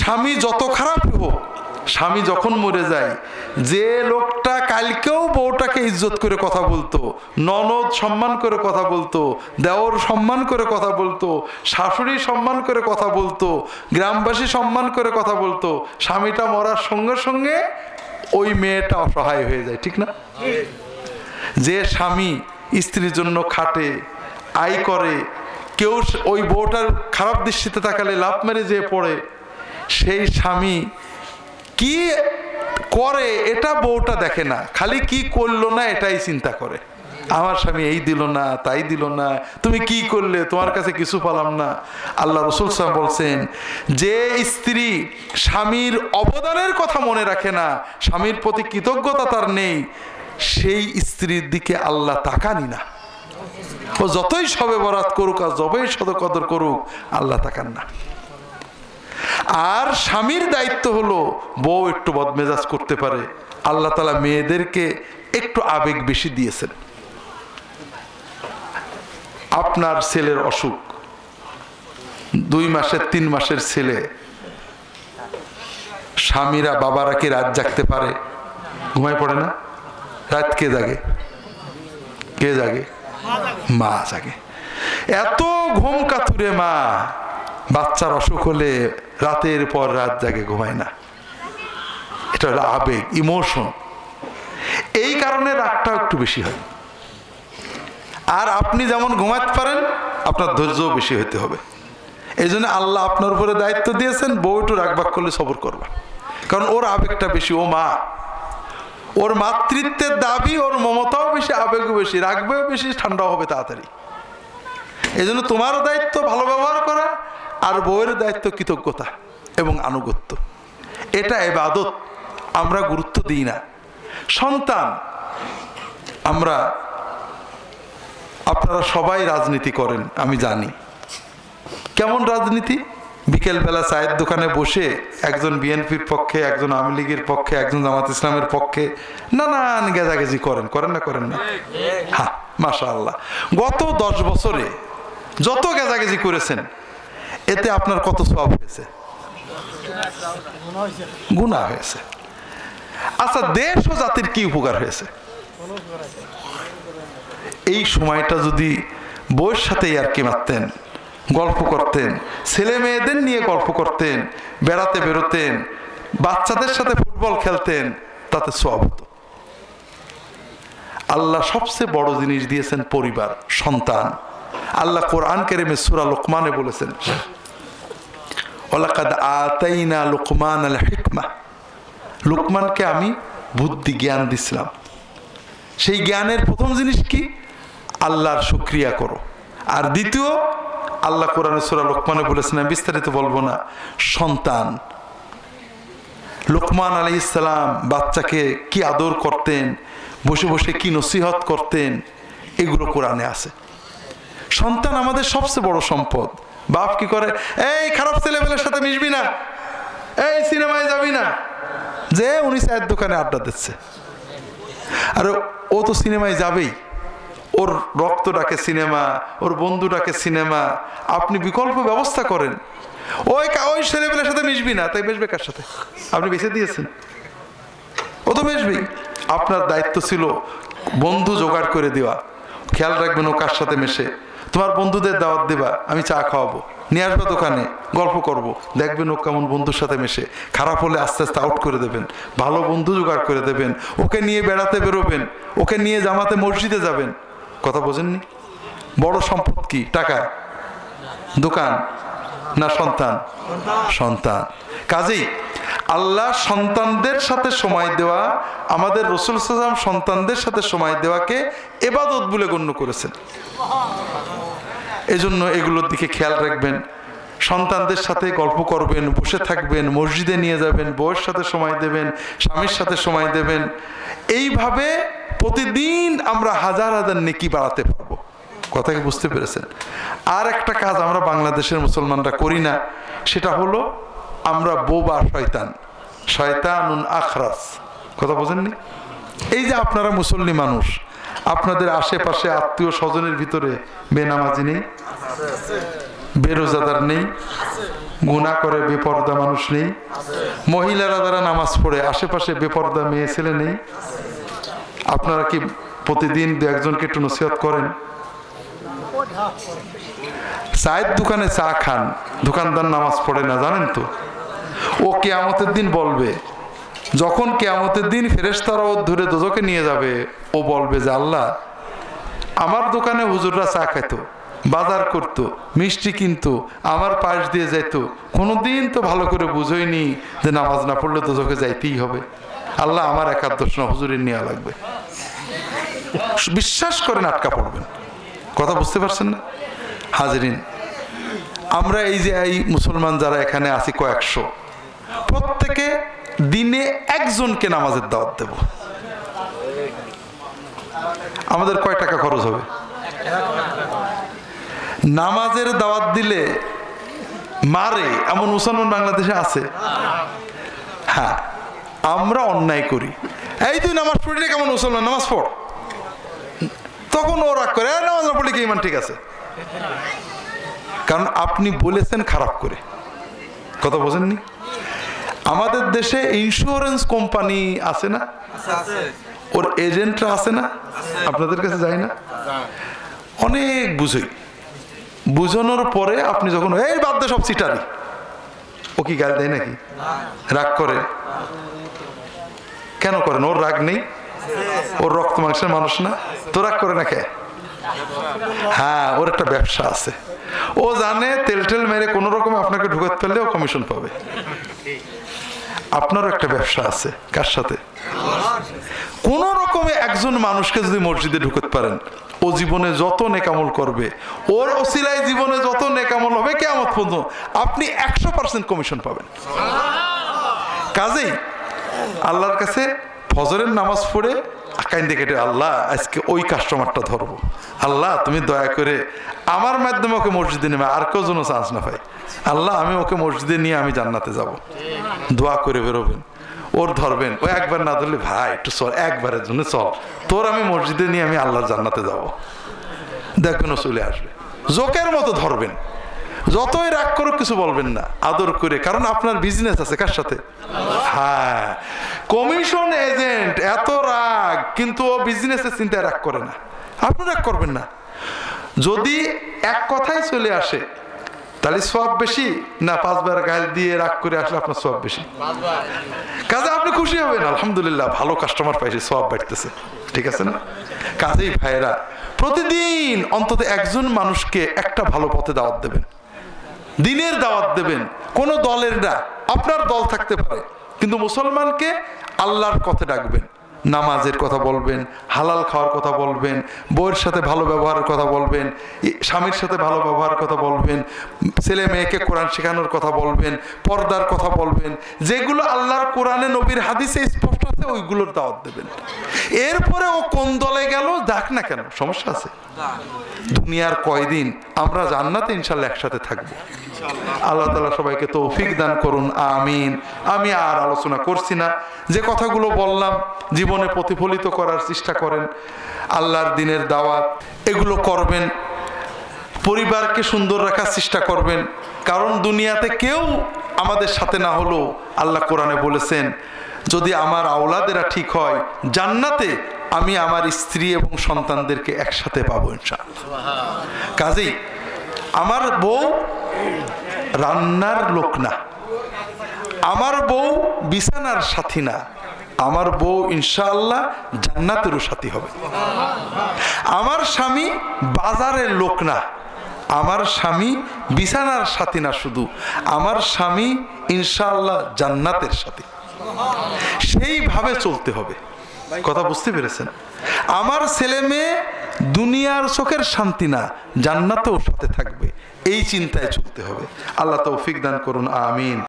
স্বামী যত খারাপ হোক, স্বামী যখন মরে যায়, যে লোকটা কালকেও বউটাকে ইজ্জত করে কথা বলতো, ননদ সম্মান করে কথা বলতো, দেওর সম্মান করে কথা বলতো, শাশুড়ি সম্মান করে কথা বলতো, গ্রামবাসী সম্মান করে কথা বলতো, স্বামীটা মরার সঙ্গে সঙ্গে ওই মেয়েটা অসহায় হয়ে যায়, ঠিক না? যে স্বামী স্ত্রীর জন্য খাটে, আয় করে, কেউ ওই বউটার খারাপ দৃষ্টিতে তাকালে লাভ মেরে যেয়ে পড়ে সেই স্বামী কি করে? এটা বউটা দেখে না। খালি কি করল না, এটাই চিন্তা করে। আমার স্বামী এই দিল না, তাই দিল না। তুমি কি করলে? তোমার কাছে কিছু পালাম না। আল্লাহ রসুল সাহেব বলছেন, যে স্ত্রী স্বামীর অবদানের কথা মনে রাখে না, স্বামীর প্রতি কৃতজ্ঞতা তার নেই, সেই স্ত্রীর দিকে আল্লাহ তাকানি না। ও যতই সবে বরাত করুক আর যবেই সদকদর করুক, আল্লাহ তাকান না। আর স্বামীর দায়িত্ব হলো বউ একটু বদমেজাজ করতে পারে। আল্লাহ তালা মেয়েদেরকে একটু আবেগ বেশি দিয়েছেন। আপনার ছেলের অসুখ, দুই মাসের, তিন মাসের ছেলে, স্বামীরা বাবারা কি রাত জাগতে পারে? ঘুমায় পড়ে না? রাত কে জাগে? কে জাগে? মা জাগে। এত ঘুম কাতুরে মা। বাচ্চার অসুখ হলে রাতের পর রাত জাগে, ঘুমায় না। এটা হলো আবেগ ইমোশন এই কারণে রাগটা একটু বেশি হয়। আর আপনি যেমন ঘুমাতে পারেন, আপনার ধৈর্যও বেশি হতে হবে। এই জন্য আল্লাহ আপনার উপরে দায়িত্ব দিয়েছেন বউ একটু রাগবাগ করলে সবর করবা। কারণ ওর আবেগটা বেশি, ও মা। ওর মাতৃত্বের দাবি, ওর মমতাও বেশি, আবেগও বেশি রাখবেও বেশি, ঠান্ডাও হবে তাড়াতাড়ি। এই জন্য তোমারও দায়িত্ব ভালো ব্যবহার করা আর বউয়ের দায়িত্ব কৃতজ্ঞতা এবং আনুগত্য। এটা এবাদত, আমরা গুরুত্ব দিই না। সন্তান, আমরা, আপনারা সবাই রাজনীতি করেন, আমি জানি। কেমন রাজনীতি? বিকেলবেলা চায়ের দোকানে বসে একজন বিএনপির পক্ষে, একজন আওয়ামী লীগের পক্ষে, একজন জামাত ইসলামের পক্ষে নানান গেজাগেজি করেন করেন না করেন না? হ্যাঁ মাশা আল্লাহ গত দশ বছরে যত গেজাগেজি করেছেন এতে আপনার কত সব হয়েছে? গুণা হয়েছে। আচ্ছা দেশ ও জাতির কি উপকার হয়েছে? এই সময়টা যদি বউয়ের সাথে আর কি মারতেন, গল্প করতেন, ছেলে মেয়েদের নিয়ে গল্প করতেন, বেড়াতে বেরোতেন, বাচ্চাদের সাথে ফুটবল খেলতেন, তাতে সব হতো। আল্লাহ সবচেয়ে বড় জিনিস দিয়েছেন পরিবার, সন্তান। আল্লাহ কোরআন কেরেমে সুরা লোকমানে বলেছেন ওলাকাদ আতাইনা লোকমান আল হিকমা। লোকমানকে আমি বুদ্ধি জ্ঞান দিছিলাম। সেই জ্ঞানের প্রথম জিনিস কি? আল্লাহর শুক্রিয়া করো। আর দ্বিতীয়, আল্লাহ কোরআনে সুরা লোকমানে বলেছেন বিস্তারিত বলব না, সন্তান। লোকমান আলি ইসলাম বাচ্চাকে কি আদর করতেন, বসে বসে কি নসিহত করতেন, এগুলো কোরআনে আছে। সন্তান আমাদের সবচেয়ে বড় সম্পদ। বাপ কি করে? এই খারাপ ছেলেমেলের সাথে মিশবি না। এই সিনেমায় যাবি না। যে উনি চায়ের দোকানে আড্ডা দিচ্ছে। আর ও তো সিনেমায় যাবেই। ওর রক্ত ডাকে সিনেমা, ওর বন্ধু ডাকে সিনেমা, আপনি বিকল্প ব্যবস্থা করেন। ওই ওই ছেলেবেলার সাথে মিশবি না। তাই বেশবে কার সাথে? আপনি বেছে দিয়েছেন। ও তো মিশবেই। আপনার দায়িত্ব ছিল বন্ধু জোগাড় করে দেওয়া। খেয়াল রাখবেন ও কার সাথে মেশে। তোমার বন্ধুদের দাওয়াত দেবা, আমি চা খাওয়াবো। নিয়ে আসব দোকানে, গল্প করব। দেখবেন ও কেমন বন্ধুর সাথে মেশে। খারাপ হলে আস্তে আস্তে আউট করে দেবেন। ভালো বন্ধু জোগাড় করে দেবেন। ওকে নিয়ে বেড়াতে বেরোবেন। ওকে নিয়ে জামাতে মসজিদে যাবেন। কথা বোঝেননি? বড় সম্পদ কি? টাকা? দোকান? না সন্তান? সন্তান। কাজেই আল্লাহ সন্তানদের সাথে সময় দেওয়া, আমাদের রসুল সাল্লাম সন্তানদের সাথে সময় দেওয়াকে এবাদত বলে গণ্য করেছেন। এজন্য এগুলোর দিকে খেয়াল রাখবেন। সন্তানদের সাথে গল্প করবেন, বসে থাকবেন, মসজিদে নিয়ে যাবেন, বউয়ের সাথে সময় দেবেন, স্বামীর সাথে সময় দেবেন। এইভাবে প্রতিদিন আমরা হাজার হাজার নেকি বাড়াতে পারব। কথাকে বুঝতে পেরেছেন? আর একটা কাজ আমরা বাংলাদেশের মুসলমানরা করি না, সেটা হলো আমরা বোবা শয়তান। শয়তানুন আখরাস। কথা বোঝেননি? এই যে আপনারা মুসল্লি মানুষ আপনাদের আশেপাশে আত্মীয় স্বজনের ভিতরে বেনামাজি নেই, বেরোজাদার নেই গুণা করে বেপর্দা মানুষ নেই, মহিলারা যারা নামাজ পড়ে, আশেপাশে বেপর্দা মেয়ে ছেলে নেই। আপনারা কি প্রতিদিন দু একজনকে একটু নসিহত করেন? চায়ের দোকানে চা খান, দোকানদার নামাজ পড়ে না, জানেন তো? ও কেয়ামতের দিন বলবে যখন কেয়ামতের দিন ফেরেশতারা ও ধরে দোজকে নিয়ে যাবে, ও বলবে যে আল্লাহ, আমার দোকানে হুজুররা চা খাইতো, বাজার করতো, মিষ্টি কিনতো, আমার পাশ দিয়ে যাইতো, কোনোদিন তো ভালো করে বুঝইনি যে নামাজ না পড়লে তো চোখে যাইতেই হবে। আল্লাহ আমার একাদশ না হুজুরের নেওয়া লাগবে। বিশ্বাস করেন আটকা পড়বেন। কথা বুঝতে পারছেন না? হাজরিন, আমরা এই যে এই মুসলমান যারা এখানে আছি কয়েকশো, প্রত্যেকে দিনে একজনকে নামাজের দাওয়াত দেব। আমাদের কয় টাকা খরচ হবে? নামাজের দাওয়াত দিলে মারে এমন মুসলমান বাংলাদেশে আছে? হ্যাঁ আমরা অন্যায় করি। এই তুই নামাজ পড়লে কেমন মুসলমান? নামাজ পড়। তখন ও রাগ করে "এ, নামাজ না পড়লে কি ইমান ঠিক আছে? কারণ আপনি বলেছেন খারাপ করে। কথা বোঝেননি? আমাদের দেশে ইন্স্যুরেন্স কোম্পানি আছে না? ওর এজেন্টরা আছে না? আপনাদের কাছে যায় না? অনেক বুঝই বুঝানোর পরে আপনি যখন এই বাদ দে সব চিটারি। ও কি গাল দেয় নাকি? রাগ করে। কেন করেন? ওর রাগ নেই? ওর রক্ত মাংসের মানুষ না? তো রাগ করে না কে? হ্যাঁ ওর একটা ব্যবসা আছে। ও জানে তেল টেল মেরে কোনো রকম আপনাকে ঢুকাতে পারলে ও কমিশন পাবে। আপনারও একটা ব্যবসা আছে। কার সাথে? কোন রকমে একজন মানুষকে যদি মসজিদে ঢুকতে পারেন, ও জীবনে যত নেকামল করবে, ওর অসিলায় জীবনে যত নেকামল হবে কেমন পর্যন্ত আপনি একশো পার্সেন্ট কমিশন পাবেন। কাজেই আল্লাহর কাছে ফজরের নামাজ পড়ে কাইন্দে কেটে, আল্লাহ, আজকে ওই কাস্টমারটা ধরবো। আল্লাহ, তুমি দয়া করে আমার মাধ্যমে ওকে মসজিদে নেবে আর কেউ যেন চান্স না পাই আল্লাহ, আমি ওকে মসজিদে নিয়ে আমি জান্নাতে যাব। দোয়া করে বেরোবেন। ওর ধরবেন। ও একবার না ধরলে, ভাই, একটু চল, একবারের জন্য চল। তোর আমি মসজিদে নিয়ে আমি আল্লাহর জান্নাতে যাব। দেখবেন ও চলে আসবে। জোকের মতো ধরবেন। যতই রাগ করুক, কিছু বলবেন না। আদর করে, কারণ আপনার বিজনেস আছে, কার সাথে? হ্যাঁ। কমিশন এজেন্ট এত রাগ, কিন্তু ও বিজনেসের চিন্তায় রাগ করে না। আপনি রাগ করবেন না। যদি এক কথাই চলে আসে, তাহলে সব বেশি, না, পাঁচবার গাল দিয়ে রাগ করে আসলে আপনার সব বেশি। কাজে আপনি খুশি হবেন, আলহামদুলিল্লাহ, ভালো কাস্টমার পাইছে, সব বাড়তেছে। ঠিক আছে না? কাজেই ভাইরা প্রতিদিন অন্তত একজন মানুষকে একটা ভালো পথে দাওয়াত দেবেন। দিনের দাওয়াত দেবেন, কোন দলের না, আপনার দল থাকতে পারে। কিন্তু মুসলমানকে আল্লাহর পথে ডাকবেন, নামাজের কথা বলবেন, হালাল খাওয়ার কথা বলবেন, বউয়ের সাথে ভালো ব্যবহারের কথা বলবেন স্বামীর সাথে ভালো ব্যবহারের কথা বলবেন, ছেলে মেয়েকে কোরআন শেখানোর কথা বলবেন, পর্দার কথা বলবেন, যেগুলো আল্লাহর কোরআনে নবীর হাদিসে স্পষ্ট আছে, ওইগুলোর দাওয়াত দেবেন। এরপরে ও কোন দলে গেল দেখ না কেন, সমস্যা আছে। দুনিয়ার কয়দিন আমরা জান্নাতে ইনশাল্লাহ একসাথে থাকব। আল্লাহ তালা সবাইকে তৌফিক দান করুন, আমিন। আমি আর আলোচনা করছি না। যে কথাগুলো বললাম, জীবনে প্রতিফলিত করার চেষ্টা করেন, আল্লাহর দিনের দাওয়াত, এগুলো করবেন, পরিবারকে সুন্দর রাখার চেষ্টা করবেন। কারণ দুনিয়াতে কেউ আমাদের সাথে না হলেও আল্লাহ কোরআনে বলেছেন, যদি আমার আওলাদেরা ঠিক হয়, জান্নাতে আমি আমার স্ত্রী এবং সন্তানদেরকে একসাথে পাবো, ইনশাআল্লাহ। কাজেই আমার বউ রান্নার লোক না। আমার বউ বিছানার সাথী না। আমার বউ ইনশাআল্লাহ জান্নাতেরও সাথী হবে। আমার স্বামী বাজারের লোক না। আমার স্বামী বিছানার সাথী না শুধু। আমার স্বামী ইনশাআল্লাহ জান্নাতের সাথী। সেইভাবে চলতে হবে। কথা বুঝতে পেরেছেন? আমার ছেলে মেয়ে দুনিয়ার চোখের শান্তি না, জান্নাতেও সাথে থাকবে। এই চিন্তায় চলতে হবে। আল্লাহ তৌফিক দান করুন, আমিন।